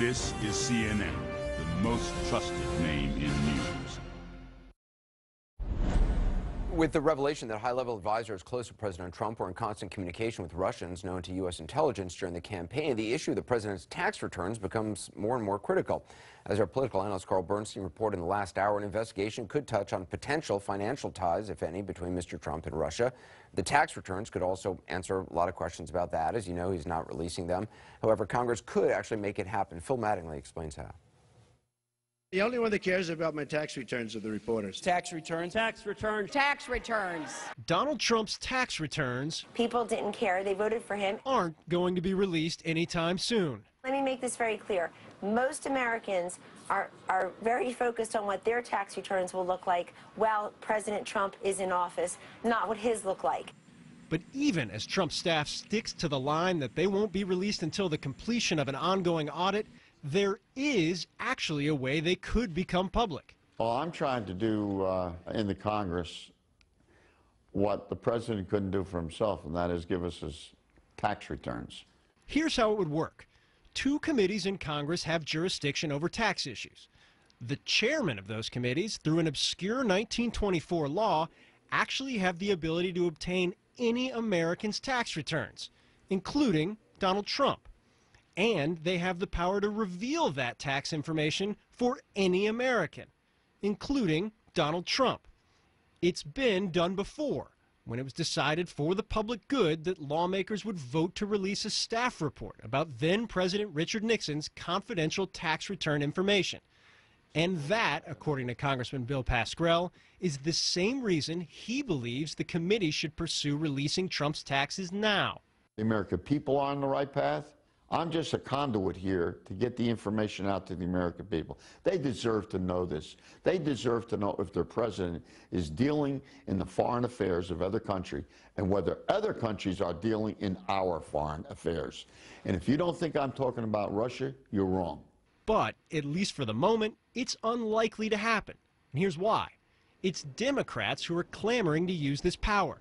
This is CNN, the most trusted name in news. With the revelation that high-level advisors close to President Trump were in constant communication with Russians known to U.S. intelligence during the campaign, the issue of the president's tax returns becomes more and more critical. As our political analyst Carl Bernstein reported in the last hour, an investigation could touch on potential financial ties, if any, between Mr. Trump and Russia. The tax returns could also answer a lot of questions about that. As you know, he's not releasing them. However, Congress could actually make it happen. Phil Mattingly explains how. The only one that cares about my tax returns are the reporters. Tax returns. Tax returns. Tax returns. Donald Trump's tax returns People didn't care. They voted for him. aren't going to be released anytime soon. Let me make this very clear. Most Americans are, are very focused on what their tax returns will look like while President Trump is in office, not what his look like. But even as Trump's staff sticks to the line that they won't be released until the completion of an ongoing audit, there is actually a way they could become public. Well, I'm trying to do uh, in the Congress what the president couldn't do for himself, and that is give us his tax returns. Here's how it would work two committees in Congress have jurisdiction over tax issues. The chairman of those committees, through an obscure 1924 law, actually have the ability to obtain any American's tax returns, including Donald Trump. And they have the power to reveal that tax information for any American, including Donald Trump. It's been done before when it was decided for the public good that lawmakers would vote to release a staff report about then President Richard Nixon's confidential tax return information. And that, according to Congressman Bill Pascrell, is the same reason he believes the committee should pursue releasing Trump's taxes now. The American people are on the right path. I'm just a conduit here to get the information out to the American people. They deserve to know this. They deserve to know if their president is dealing in the foreign affairs of other country and whether other countries are dealing in our foreign affairs. And if you don't think I'm talking about Russia, you're wrong. But, at least for the moment, it's unlikely to happen. And here's why. It's Democrats who are clamoring to use this power.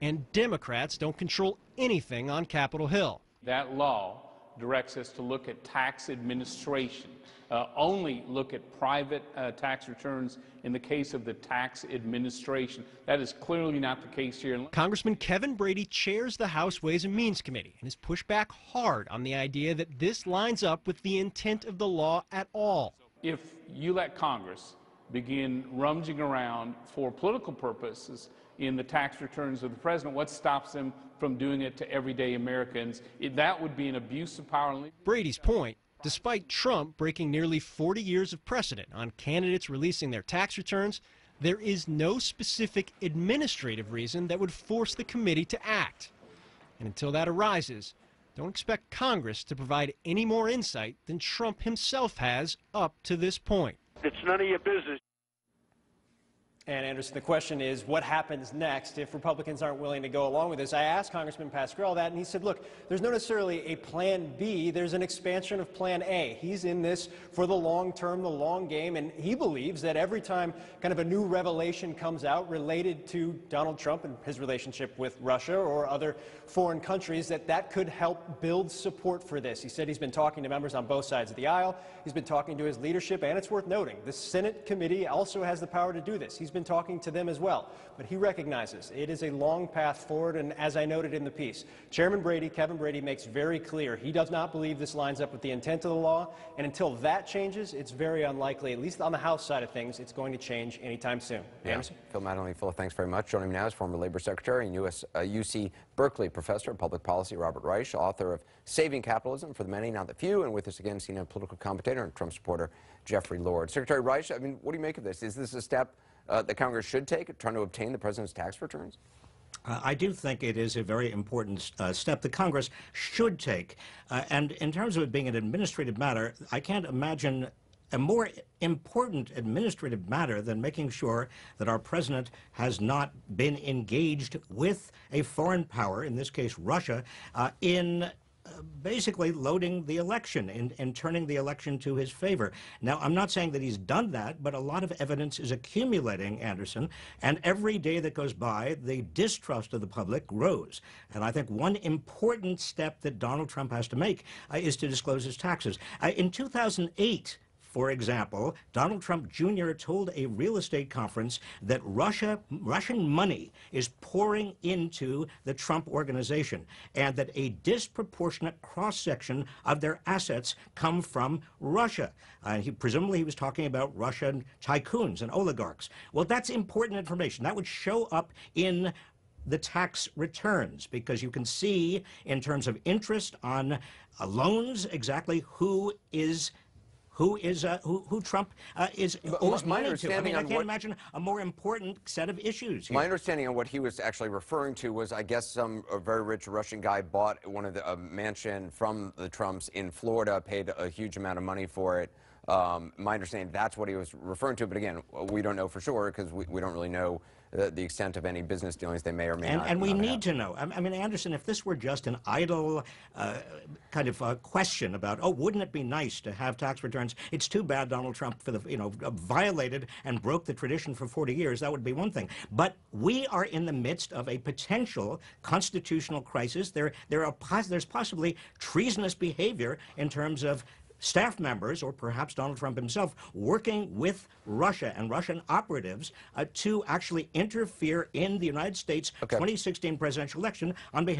And Democrats don't control anything on Capitol Hill. That law directs us to look at tax administration, uh, only look at private uh, tax returns in the case of the tax administration. That is clearly not the case here. Congressman Kevin Brady chairs the House Ways and Means Committee and has pushed back hard on the idea that this lines up with the intent of the law at all. If you let Congress begin rummaging around for political purposes in the tax returns of the president, what stops them from doing it to everyday Americans? It, that would be an abuse of power. Brady's point despite Trump breaking nearly 40 years of precedent on candidates releasing their tax returns, there is no specific administrative reason that would force the committee to act. And until that arises, don't expect Congress to provide any more insight than Trump himself has up to this point. It's none of your business. And Anderson, the question is, what happens next if Republicans aren't willing to go along with this? I asked Congressman Pascrell that, and he said, look, there's not necessarily a plan B, there's an expansion of plan A. He's in this for the long term, the long game, and he believes that every time kind of a new revelation comes out related to Donald Trump and his relationship with Russia or other foreign countries, that that could help build support for this. He said he's been talking to members on both sides of the aisle, he's been talking to his leadership, and it's worth noting, the Senate committee also has the power to do this. He's been talking to them as well. But he recognizes it is a long path forward, and as I noted in the piece, Chairman Brady, Kevin Brady, makes very clear he does not believe this lines up with the intent of the law, and until that changes, it's very unlikely, at least on the House side of things, it's going to change anytime soon. Yeah. Anderson? Phil Mattingly, Phil, thanks very much. Joining me now is former Labor Secretary and US, uh, UC Berkeley Professor of Public Policy, Robert Reich, author of Saving Capitalism for the Many, Not the Few, and with us again, CNN political commentator and Trump supporter, Jeffrey Lord. Secretary Reich, I mean, what do you make of this? Is this a step uh, that Congress should take, trying to obtain the president's tax returns? Uh, I do think it is a very important uh, step that Congress should take. Uh, and in terms of it being an administrative matter, I can't imagine a more important administrative matter than making sure that our president has not been engaged with a foreign power, in this case Russia, uh, in basically loading the election and, and turning the election to his favor. Now, I'm not saying that he's done that, but a lot of evidence is accumulating, Anderson, and every day that goes by, the distrust of the public grows. And I think one important step that Donald Trump has to make uh, is to disclose his taxes. Uh, in 2008, for example, Donald Trump Jr. told a real estate conference that Russia, Russian money is pouring into the Trump organization and that a disproportionate cross-section of their assets come from Russia. Uh, he, presumably he was talking about Russian tycoons and oligarchs. Well, that's important information. That would show up in the tax returns because you can see in terms of interest on uh, loans exactly who is who is uh, who, who Trump uh, is owes my money to. I mean, I can't imagine a more important set of issues. Here. My understanding on what he was actually referring to was, I guess, some a very rich Russian guy bought one of the a mansion from the Trumps in Florida, paid a huge amount of money for it. Um, my understanding that's what he was referring to, but again, we don't know for sure because we, we don't really know uh, the extent of any business dealings they may or may and, not. and we not need have. to know. I I mean, Anderson, if this were just an idle uh, kind of uh, question about, oh, wouldn't it be nice to have tax returns? It's too bad Donald Trump, for the you know, violated and broke the tradition for 40 years. That would be one thing. But we are in the midst of a potential constitutional crisis. There, there are pos- there's possibly treasonous behavior in terms of staff members, or perhaps Donald Trump himself, working with Russia and Russian operatives uh, to actually interfere in the United States 2016 presidential election on behalf